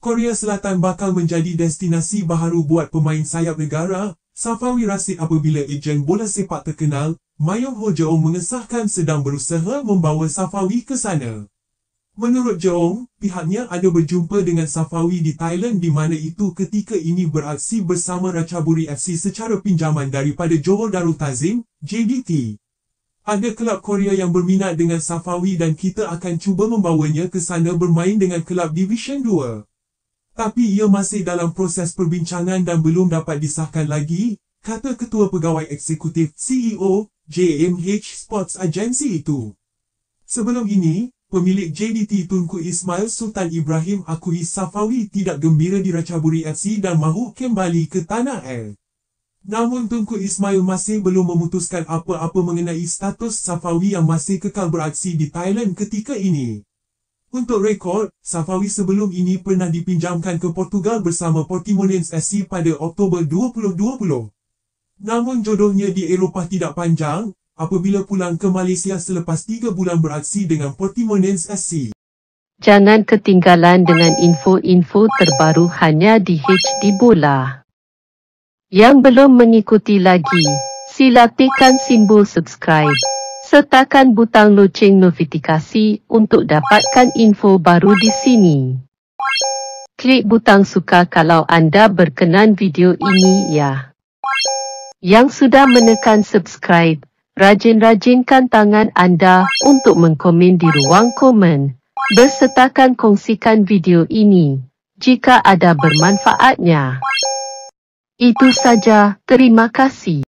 Korea Selatan bakal menjadi destinasi baharu buat pemain sayap negara. Safawi Rasid apabila ejen bola sepak terkenal, Mayong Ho Jeong mengesahkan sedang berusaha membawa Safawi ke sana. Menurut Jeong, pihaknya ada berjumpa dengan Safawi di Thailand di mana itu ketika ini beraksi bersama Ratchaburi FC secara pinjaman daripada Johor Darul Tazim, JDT. Ada kelab Korea yang berminat dengan Safawi dan kita akan cuba membawanya ke sana bermain dengan kelab Division 2. Tapi ia masih dalam proses perbincangan dan belum dapat disahkan lagi, kata Ketua Pegawai Eksekutif CEO JMH Sports Agency itu. Sebelum ini, pemilik JDT Tunku Ismail Sultan Ibrahim akui Safawi tidak gembira di Ratchaburi FC dan mahu kembali ke tanah air. Namun Tunku Ismail masih belum memutuskan apa-apa mengenai status Safawi yang masih kekal beraksi di Thailand ketika ini. Untuk rekod, Safawi sebelum ini pernah dipinjamkan ke Portugal bersama Portimonense SC pada Oktober 2020. Namun jodohnya di Eropah tidak panjang, apabila pulang ke Malaysia selepas 3 bulan beraksi dengan Portimonense SC. Jangan ketinggalan dengan info-info terbaru hanya di HD Bola. Yang belum mengikuti lagi, sila tekan simbol subscribe sertakan butang loceng notifikasi untuk dapatkan info baru di sini. Klik butang suka kalau anda berkenan video ini ya. Yang sudah menekan subscribe, rajin-rajinkan tangan anda untuk mengkomen di ruang komen. Bersertakan kongsikan video ini jika ada bermanfaatnya. Itu saja, terima kasih.